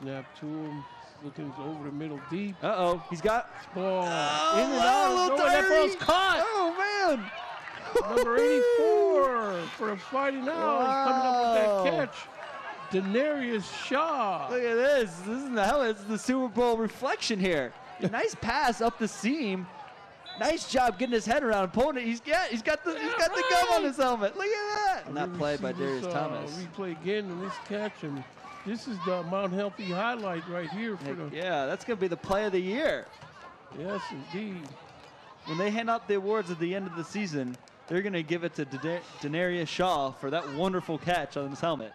Snap to him. Looking over the middle deep. Uh-oh. He's got... Ball Oh, in and oh, out. little Oh, that ball's caught. Oh, man. Number 84 for the Fighting Owls coming up with that catch. Denarius Shaw. Look at this. This is the hell. It's the Super Bowl reflection here. nice pass up the seam. Nice job getting his head around and pulling it. He's got he's got the he's got the gum on his helmet. Look at that. And that play by see this, Darius uh, Thomas. Replay again in this catch, and this is the Mount Healthy highlight right here for Heck the. yeah, that's gonna be the play of the year. Yes, indeed. When they hand out the awards at the end of the season, they're gonna give it to Denarius Shaw for that wonderful catch on his helmet.